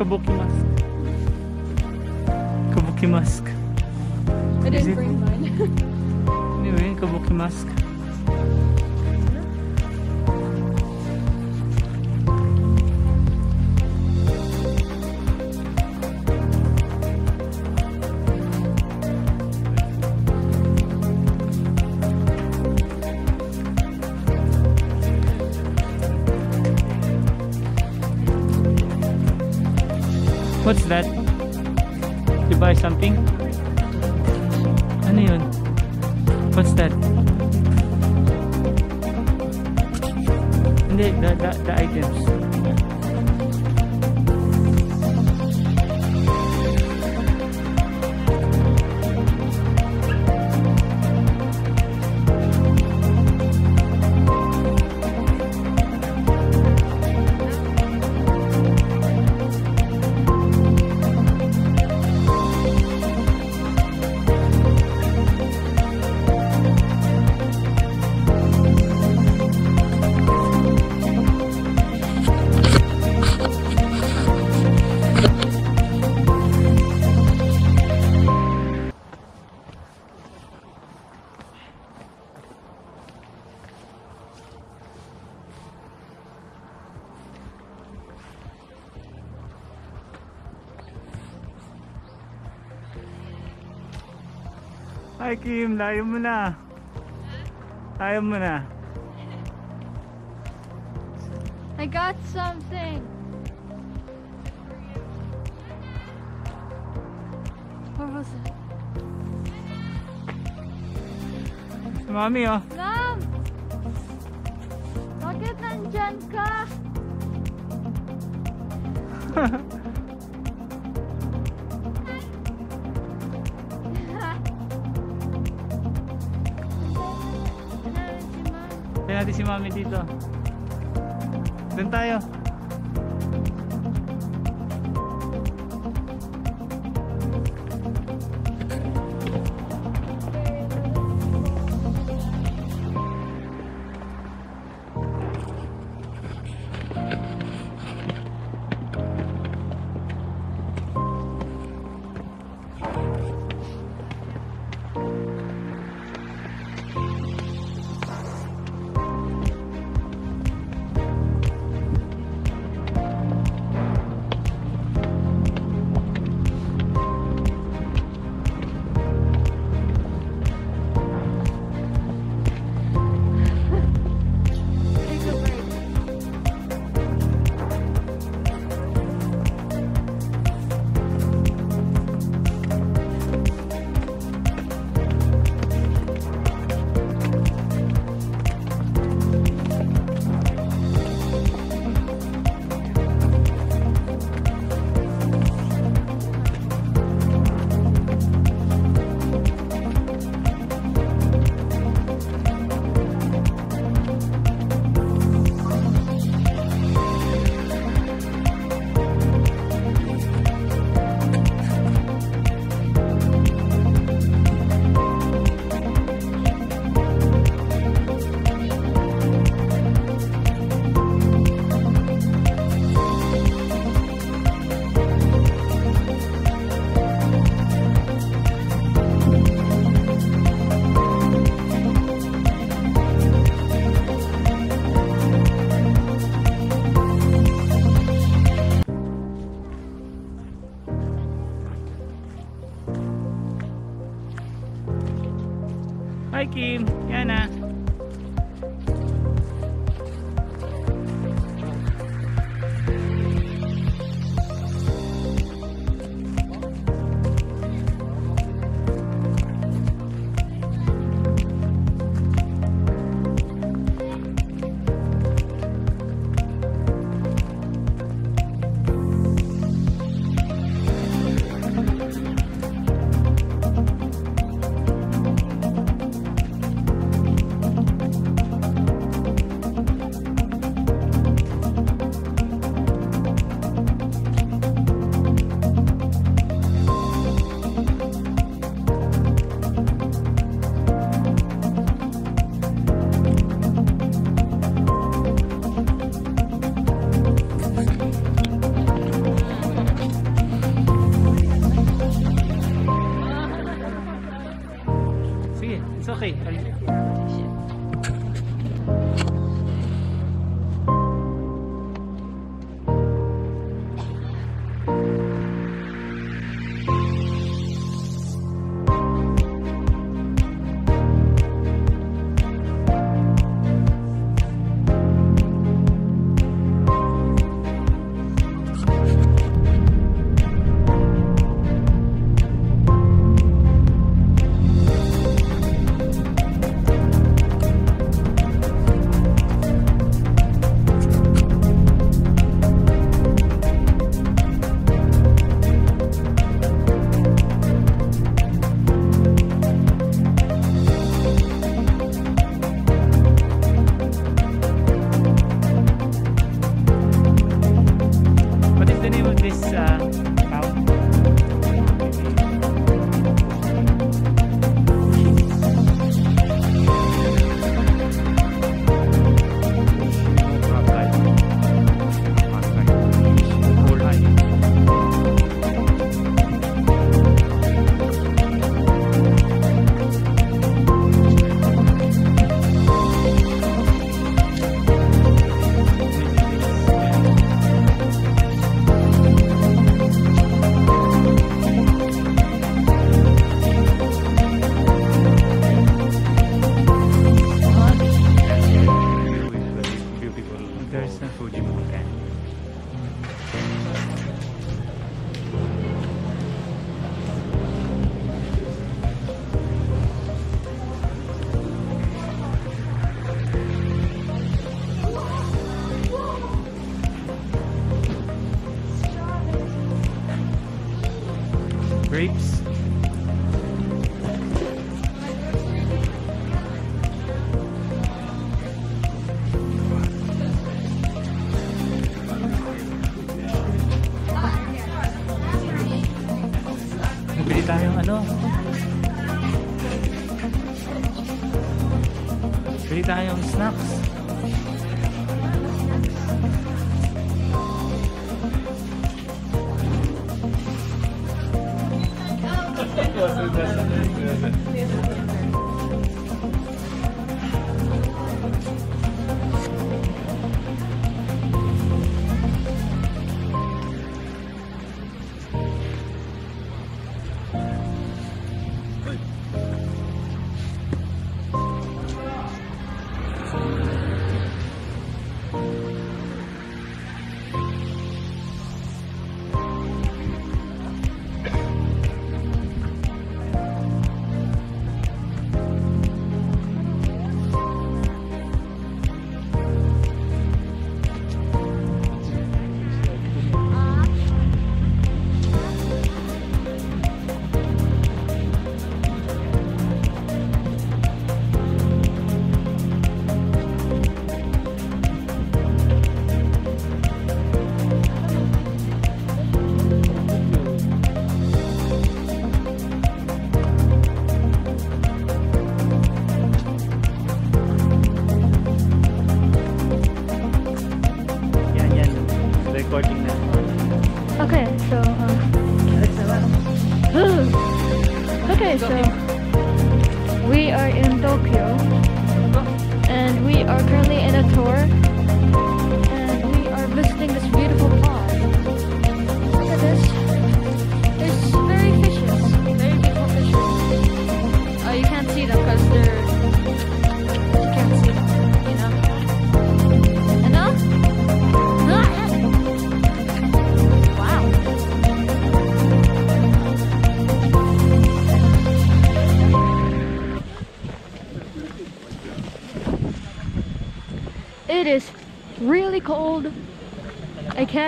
Kabuki mask. Kabuki mask. I Is didn't bring mine. Anyway, kabuki mask. Something? Ano yun? What's that? Hindi, the, the, the items. Layo mo na. Layo mo na. I got something. Where was it? Mami oh. Mom! Bakit nandyan ka? Natin si Mami dito. Doon tayo.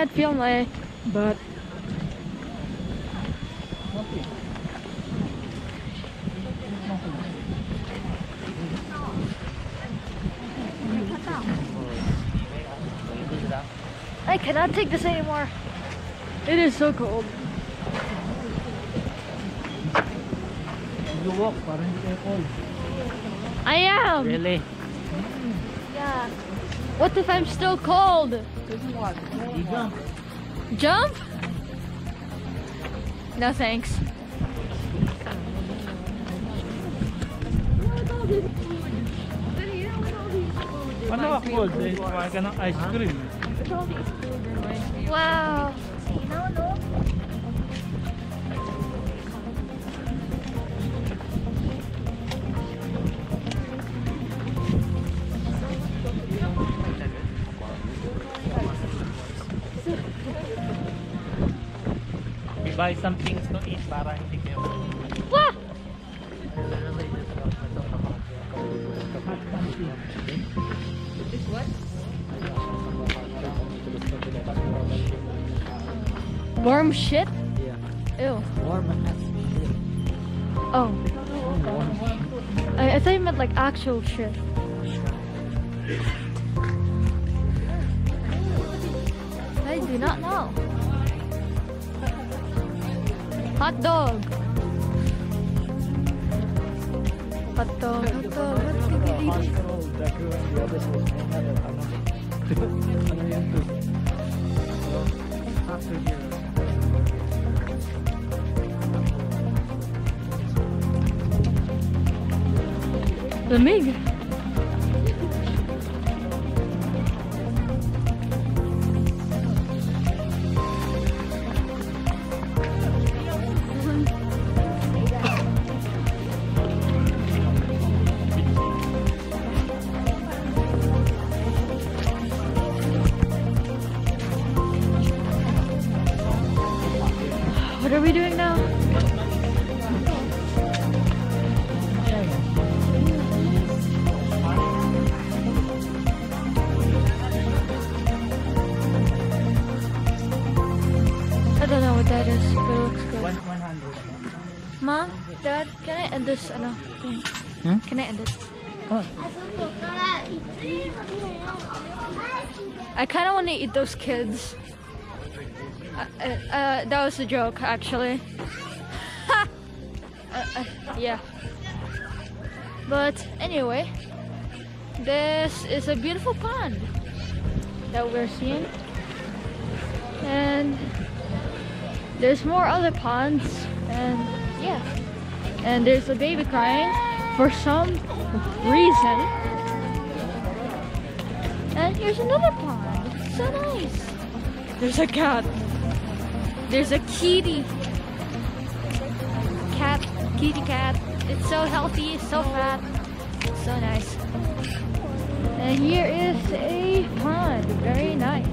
I can't feel my eh? butt. I cannot take this anymore. It is so cold. You walk, parang hindi cold. I am. Really? Yeah. What if I'm still cold? You jump. Jump? No thanks. Paano ka cold? Kumain ka ice cream. Wow. Buy some things to eat para hindi kayo. Wah! Warm shit? Yeah. Ew. Warm Oh. I, I thought you meant like actual shit. I do not know. Hot dog. Hot dog, hot dog. To eat those kids. Uh, uh, uh, that was a joke, actually. Uh, uh, yeah. But anyway, this is a beautiful pond that we're seeing. And there's more other ponds, and yeah. And there's a baby crying for some reason. And here's another pond. So nice. There's a cat. There's a kitty. Cat, kitty cat. It's so healthy, so fat, so nice. And here is a pond. Very nice.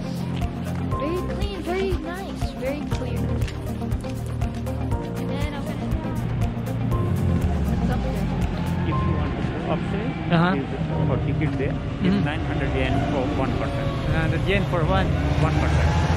Very clean, very nice, very clear. Upstairs, Uh-huh. is for ticket there, is 900 yen for one person. 900 yen for one. One person.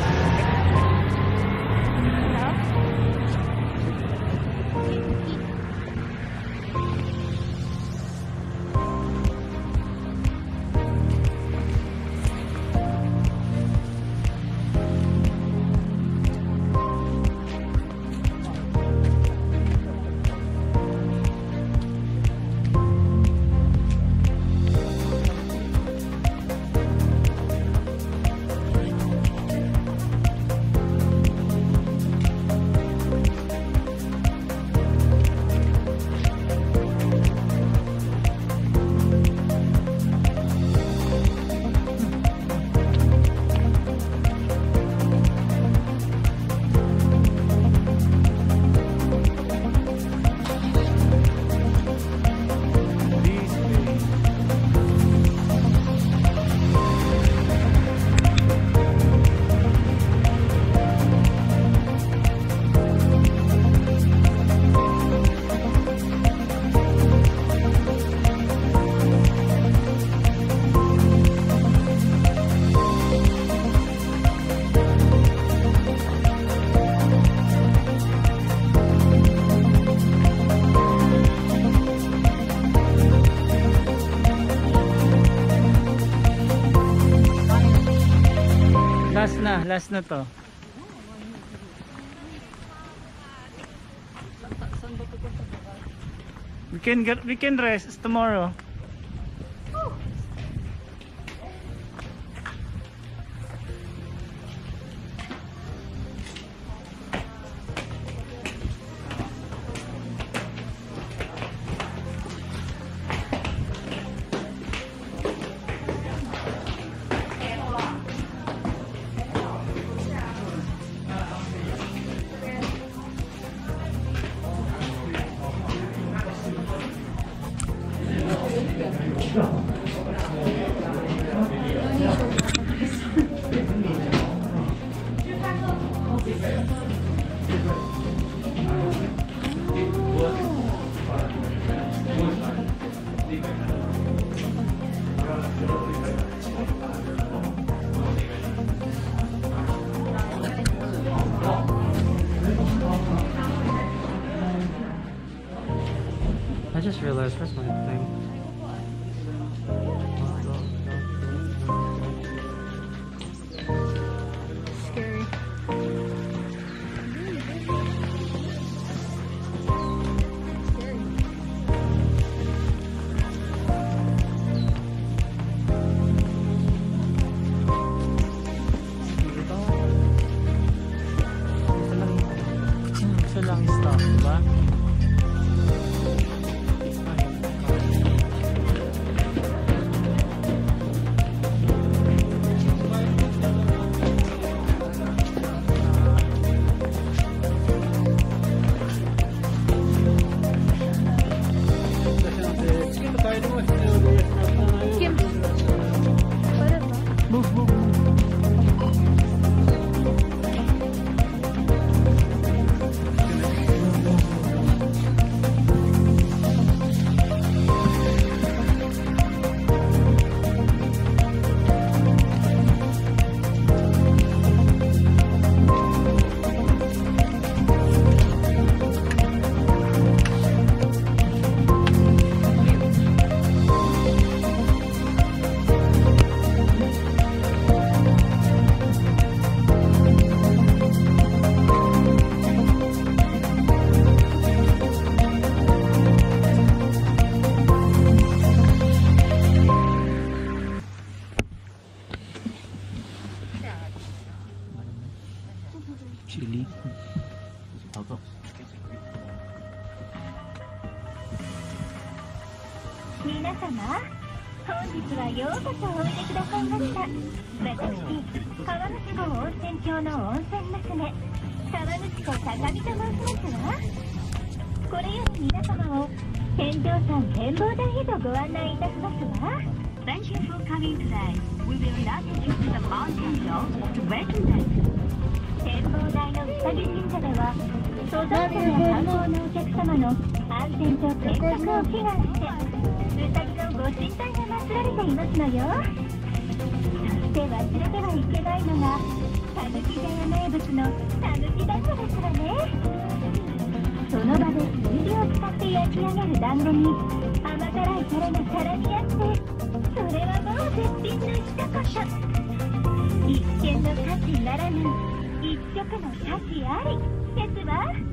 Last na to. We can get we can rest tomorrow. 皆様本日はようこそおいでくださいました私川口湖温泉郷の温泉娘川口湖高見と申しますわこれより皆様を天井山展望台へとご案内いたしますわ Thank you for coming today. We will not you to the mountain hill to Wetland. 展望台のうさぎ神社では登山者や観光のお客様の安全と健康を祈願してうさぎのご神体が祀られていますのよそして忘れてはいけないのがたぬき茶屋名物のたぬき団子ですわねその場で炭火を使って焼き上げる団子に甘辛いタレが絡み合ってそれはもう絶品の一言一見の価値ならぬ一食の価値あり。ですわ。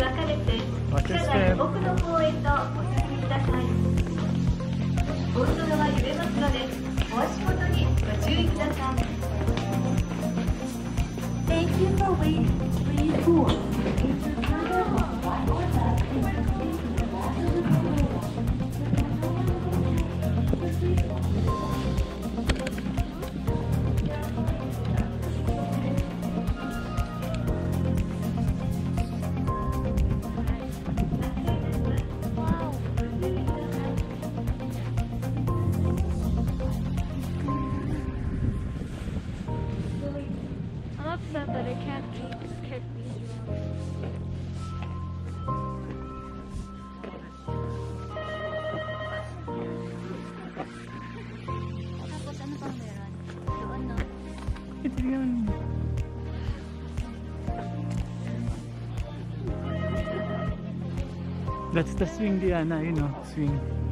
分かれて、内 step. 奥の方へとお進みください。ボードが揺れますので、お足元にご注意ください。Thank you for waiting. That's the swing, Diana. You know, swing.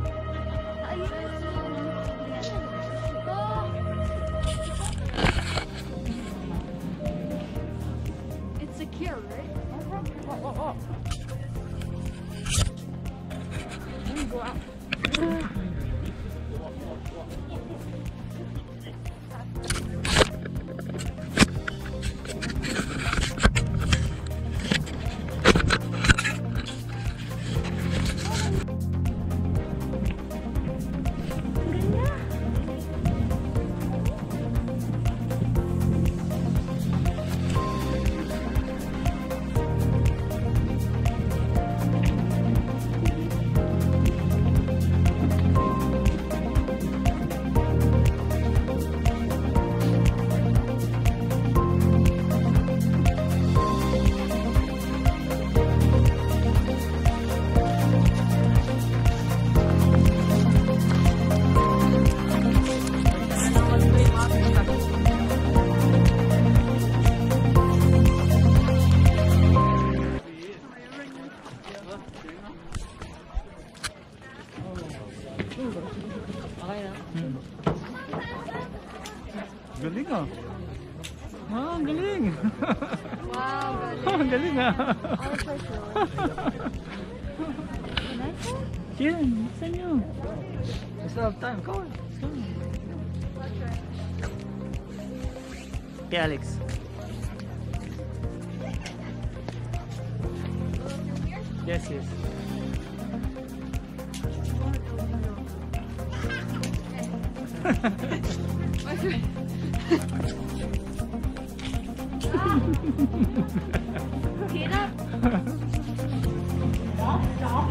đó, đó,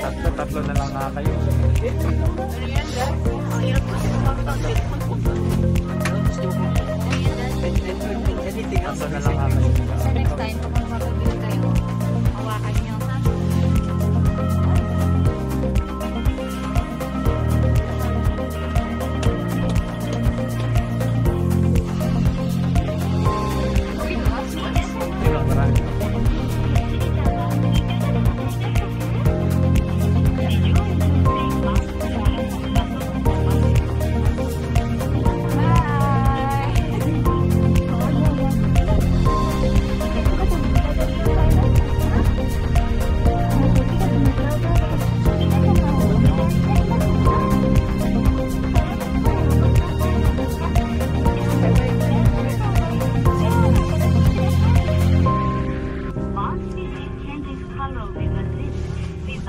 Tatlo-tatlo na lang na kayo. Tatlo na lang na kayo. Next time, kapag makabili kayo, hawakan niyo.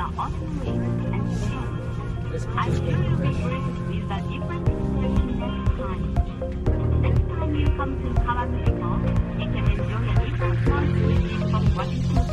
are often linked and changed. Ideal difference is a different expression next time. Next time you come to Kawaguchiko, you can enjoy a different sound music from Washington.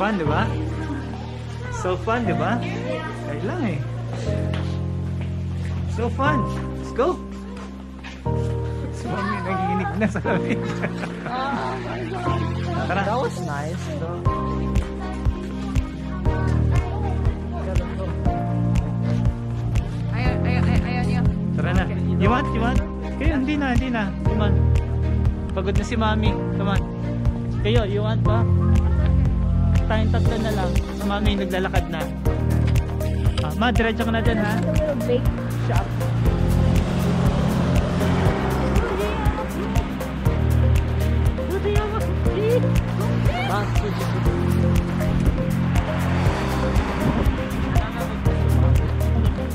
Fun, di ba? So fun, di ba? Kaya lang eh. So fun. Let's go. Si Mami nanginginig na sa lamig. Tara. That was nice. though. Ayaw, ayaw, ayaw niya. Tara na. You want? You want? Kayo, hindi na, hindi na. Come on. Pagod na si Mami. Come on. Kayo, you want ba? Tayong tatlo na lang. Si Mami naglalakad na. Ah, ma, diretso ka na dyan ha. A little bake shop.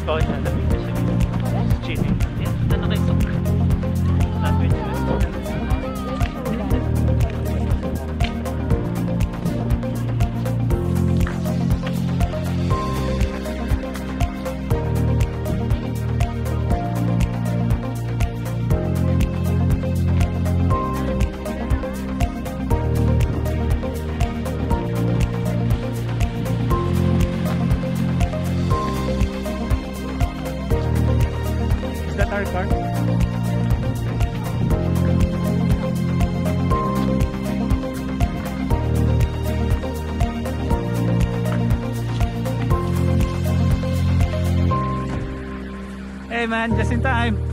Lamig Hey man, just in time.